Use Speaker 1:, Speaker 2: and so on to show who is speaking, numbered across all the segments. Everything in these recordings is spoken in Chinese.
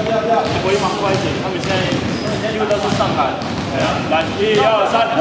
Speaker 1: 你可以忙过来一点他们现在因为都是上海来一二三四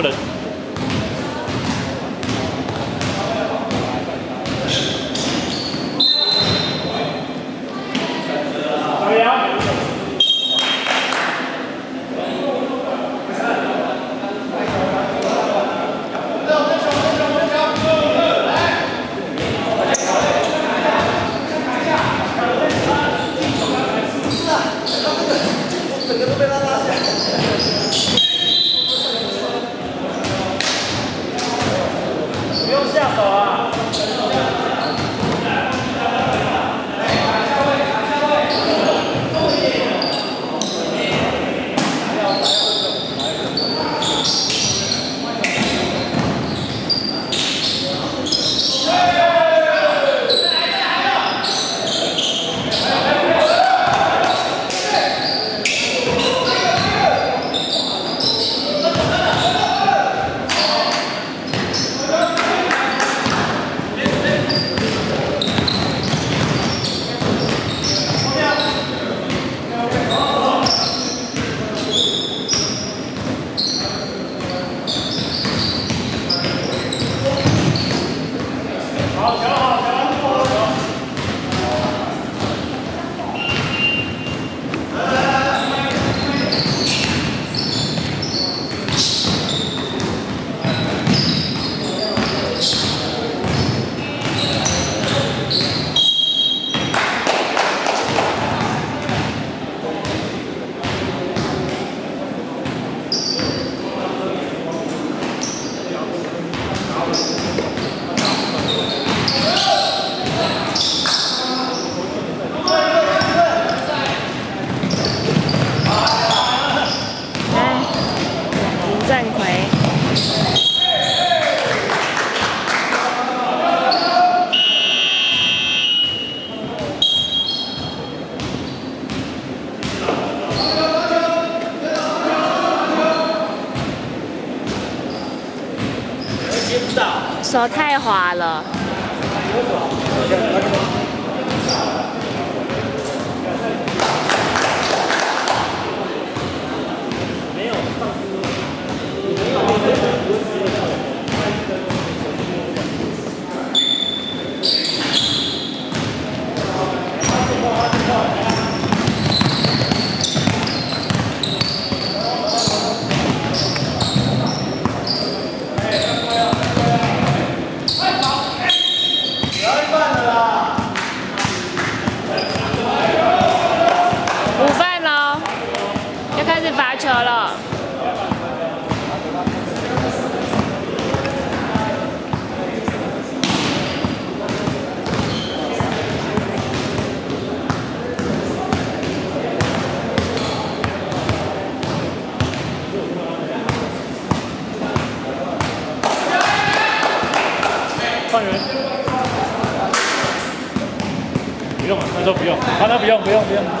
Speaker 1: product
Speaker 2: 手太滑了。
Speaker 3: 不用，他说不用，他说不不用，不用，
Speaker 1: 不
Speaker 3: 用。